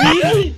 Easy!